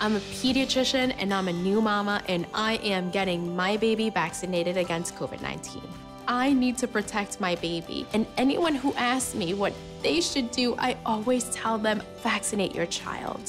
I'm a pediatrician and I'm a new mama, and I am getting my baby vaccinated against COVID 19. I need to protect my baby, and anyone who asks me what they should do, I always tell them vaccinate your child.